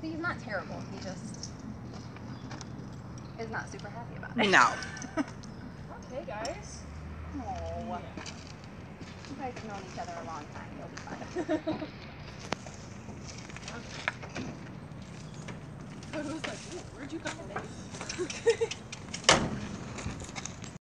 See, he's not terrible. He just is not super happy about it. No. Okay, guys. Oh. You guys have known each other a long time. You'll be fine.